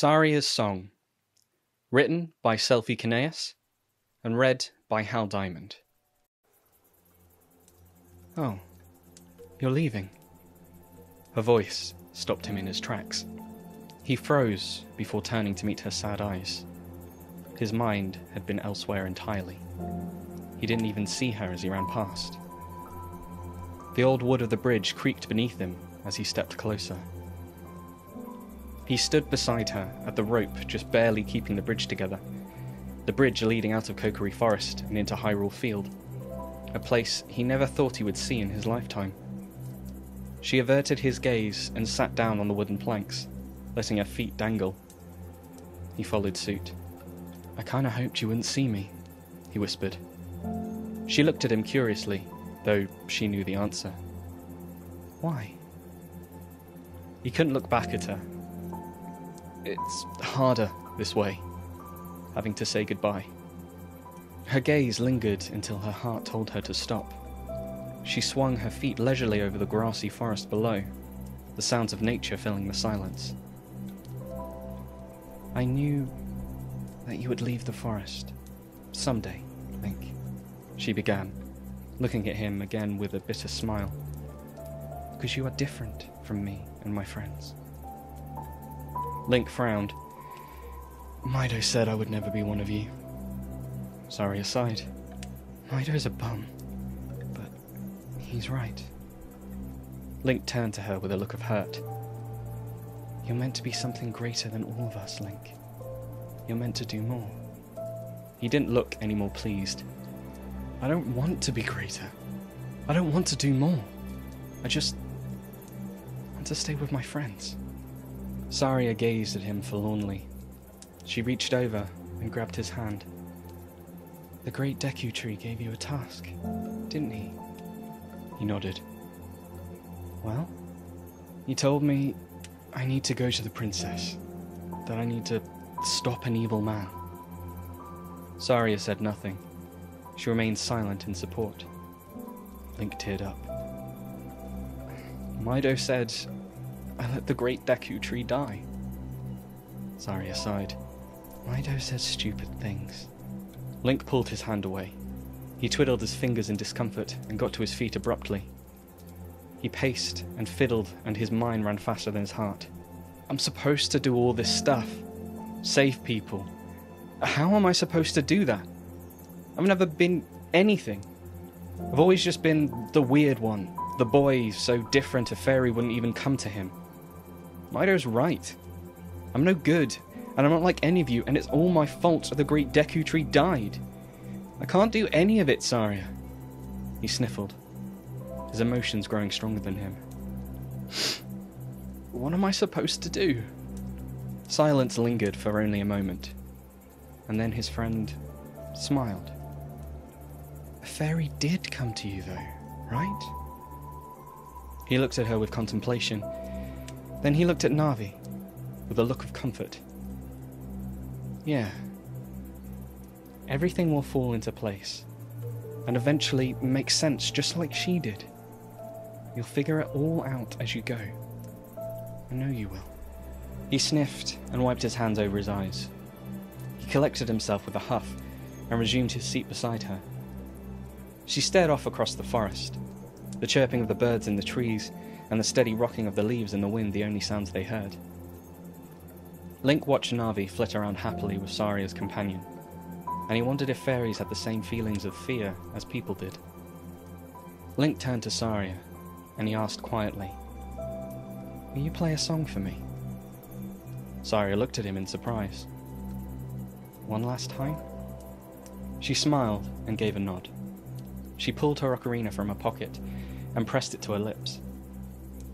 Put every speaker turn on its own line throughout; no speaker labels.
Saria's Song, written by Selphie Kinneas and read by Hal Diamond. Oh, you're leaving. Her voice stopped him in his tracks. He froze before turning to meet her sad eyes. His mind had been elsewhere entirely. He didn't even see her as he ran past. The old wood of the bridge creaked beneath him as he stepped closer. He stood beside her at the rope just barely keeping the bridge together. The bridge leading out of Kokiri Forest and into Hyrule Field. A place he never thought he would see in his lifetime. She averted his gaze and sat down on the wooden planks, letting her feet dangle. He followed suit. I kinda hoped you wouldn't see me, he whispered. She looked at him curiously, though she knew the answer. Why? He couldn't look back at her, it's harder this way, having to say goodbye. Her gaze lingered until her heart told her to stop. She swung her feet leisurely over the grassy forest below, the sounds of nature filling the silence. I knew that you would leave the forest. Someday, Link, she began, looking at him again with a bitter smile. Because you are different from me and my friends. Link frowned. Mido said I would never be one of you. Saria sighed. Mido's a bum. But he's right. Link turned to her with a look of hurt. You're meant to be something greater than all of us, Link. You're meant to do more. He didn't look any more pleased. I don't want to be greater. I don't want to do more. I just want to stay with my friends. Saria gazed at him forlornly. She reached over and grabbed his hand. The great Deku tree gave you a task, didn't he? He nodded. Well, he told me I need to go to the princess, that I need to stop an evil man. Saria said nothing. She remained silent in support. Link teared up. Mido said I let the great Deku tree die. Saria sighed. Mido says stupid things. Link pulled his hand away. He twiddled his fingers in discomfort and got to his feet abruptly. He paced and fiddled, and his mind ran faster than his heart. I'm supposed to do all this stuff. Save people. How am I supposed to do that? I've never been anything. I've always just been the weird one, the boy so different a fairy wouldn't even come to him. Mido's right. I'm no good, and I'm not like any of you, and it's all my fault that the great Deku tree died. I can't do any of it, Saria. He sniffled, his emotions growing stronger than him. what am I supposed to do? Silence lingered for only a moment, and then his friend smiled. A fairy did come to you, though, right? He looked at her with contemplation then he looked at Navi with a look of comfort. Yeah. Everything will fall into place and eventually make sense just like she did. You'll figure it all out as you go. I know you will. He sniffed and wiped his hands over his eyes. He collected himself with a huff and resumed his seat beside her. She stared off across the forest, the chirping of the birds in the trees and the steady rocking of the leaves in the wind the only sounds they heard. Link watched Navi flit around happily with Saria's companion, and he wondered if fairies had the same feelings of fear as people did. Link turned to Saria, and he asked quietly, Will you play a song for me? Saria looked at him in surprise. One last time? She smiled and gave a nod. She pulled her ocarina from her pocket and pressed it to her lips.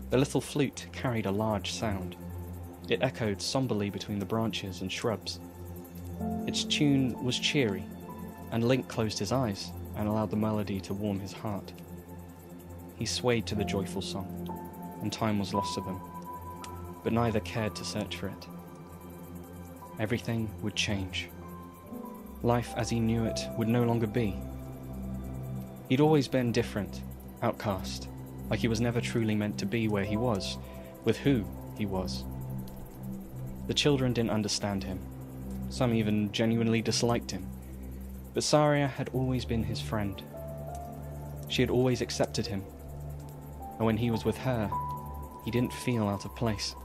The little flute carried a large sound. It echoed somberly between the branches and shrubs. Its tune was cheery, and Link closed his eyes and allowed the melody to warm his heart. He swayed to the joyful song, and time was lost to them, but neither cared to search for it. Everything would change. Life as he knew it would no longer be. He'd always been different, outcast, like he was never truly meant to be where he was, with who he was. The children didn't understand him. Some even genuinely disliked him. But Saria had always been his friend. She had always accepted him. And when he was with her, he didn't feel out of place.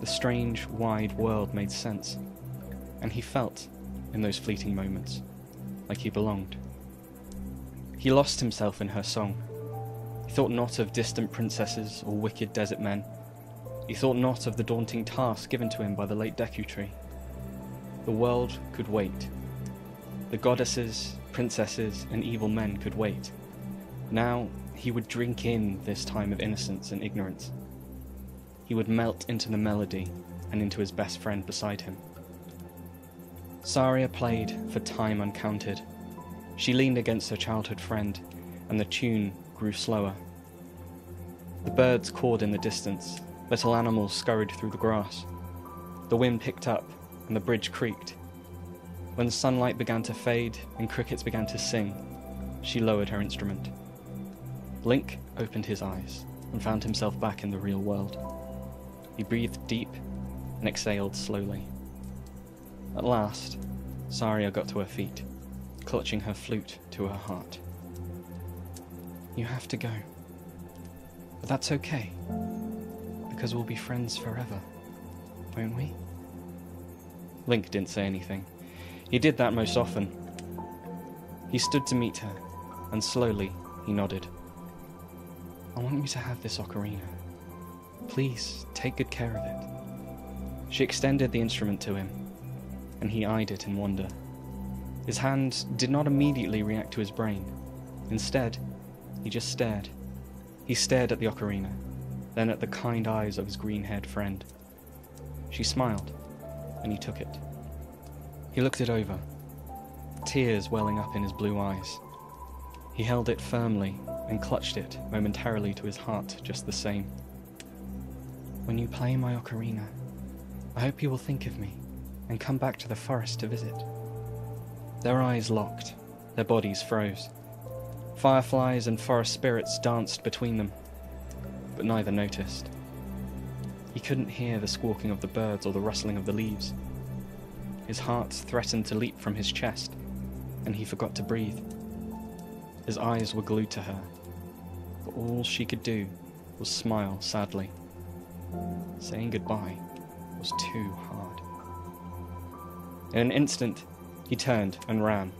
The strange, wide world made sense, and he felt, in those fleeting moments, like he belonged. He lost himself in her song. He thought not of distant princesses or wicked desert men. He thought not of the daunting task given to him by the late Deku Tree. The world could wait. The goddesses, princesses, and evil men could wait. Now he would drink in this time of innocence and ignorance. He would melt into the melody and into his best friend beside him. Saria played for time uncounted. She leaned against her childhood friend, and the tune grew slower. The birds cawed in the distance, little animals scurried through the grass. The wind picked up, and the bridge creaked. When the sunlight began to fade and crickets began to sing, she lowered her instrument. Link opened his eyes and found himself back in the real world. He breathed deep and exhaled slowly. At last, Saria got to her feet, clutching her flute to her heart. You have to go. But that's okay, because we'll be friends forever, won't we? Link didn't say anything. He did that most often. He stood to meet her, and slowly he nodded. I want you to have this ocarina. Please, take good care of it. She extended the instrument to him, and he eyed it in wonder. His hand did not immediately react to his brain. Instead, he just stared. He stared at the ocarina, then at the kind eyes of his green haired friend. She smiled, and he took it. He looked it over, tears welling up in his blue eyes. He held it firmly and clutched it momentarily to his heart just the same. When you play my ocarina, I hope you will think of me and come back to the forest to visit. Their eyes locked, their bodies froze. Fireflies and forest spirits danced between them, but neither noticed. He couldn't hear the squawking of the birds or the rustling of the leaves. His heart threatened to leap from his chest, and he forgot to breathe. His eyes were glued to her, but all she could do was smile sadly. Saying goodbye was too hard. In an instant, he turned and ran,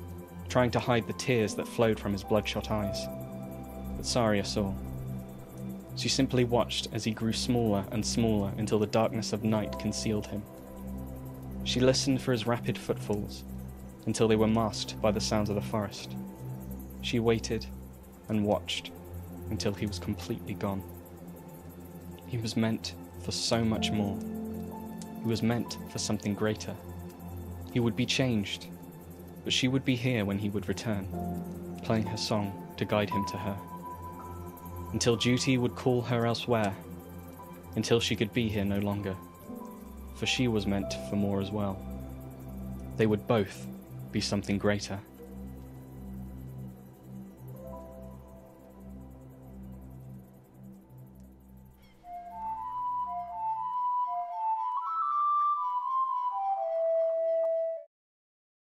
trying to hide the tears that flowed from his bloodshot eyes. But Saria saw. She simply watched as he grew smaller and smaller until the darkness of night concealed him. She listened for his rapid footfalls until they were masked by the sounds of the forest. She waited and watched until he was completely gone. He was meant for so much more. He was meant for something greater. He would be changed, but she would be here when he would return, playing her song to guide him to her. Until duty would call her elsewhere, until she could be here no longer, for she was meant for more as well. They would both be something greater.